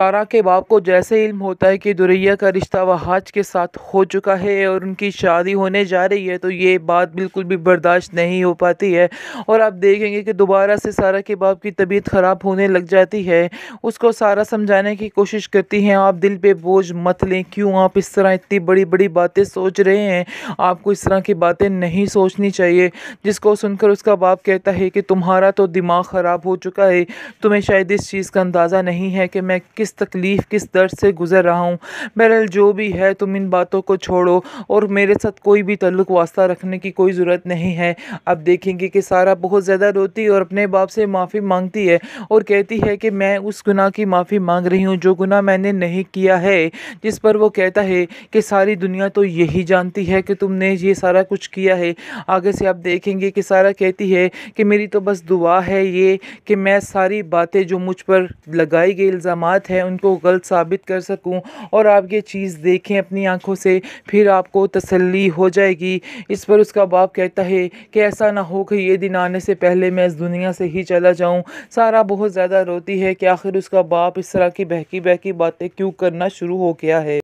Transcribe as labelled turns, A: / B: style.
A: सारा के बाप को जैसे इल्म होता है कि दुरैया का रिश्ता वहाज के साथ हो चुका है और उनकी शादी होने जा रही है तो ये बात बिल्कुल भी बर्दाश्त नहीं हो पाती है। और आप देखेंगे कि दोबारा से सारा के बाप की तबीयत ख़राब होने लग जाती है। उसको सारा समझाने की कोशिश करती हैं, आप दिल पे बोझ मत लें, क्यों आप इस तरह इतनी बड़ी बड़ी बातें सोच रहे हैं? आपको इस तरह की बातें नहीं सोचनी चाहिए, जिसको सुनकर उसका बाप कहता है कि तुम्हारा तो दिमाग ख़राब हो चुका है, तुम्हें शायद इस चीज़ का अंदाज़ा नहीं है कि मैं किस किस तकलीफ़, किस दर्द से गुज़र रहा हूँ? बहरहाल, जो भी है, तुम इन बातों को छोड़ो और मेरे साथ कोई भी तल्लुक़ वास्ता रखने की कोई ज़रूरत नहीं है। अब देखेंगे कि सारा बहुत ज़्यादा रोती और अपने बाप से माफ़ी मांगती है और कहती है कि मैं उस गुनाह की माफ़ी मांग रही हूँ, जो गुनाह मैंने नहीं किया है, जिस पर वो कहता है कि सारी दुनिया तो यही जानती है कि तुमने ये सारा कुछ किया है। आगे से आप देखेंगे कि सारा कहती है कि मेरी तो बस दुआ है ये कि मैं सारी बातें जो मुझ पर लगाई गई इल्ज़ाम हैं मैं उनको गलत साबित कर सकूँ और आप ये चीज़ देखें अपनी आँखों से, फिर आपको तसल्ली हो जाएगी। इस पर उसका बाप कहता है कि ऐसा ना हो कि ये दिन आने से पहले मैं इस दुनिया से ही चला जाऊँ। सारा बहुत ज़्यादा रोती है कि आखिर उसका बाप इस तरह की बहकी बहकी बातें क्यों करना शुरू हो गया है?